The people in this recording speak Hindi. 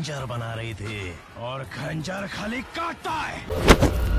खंजर बना रही थी और खंजर खाली काटता है।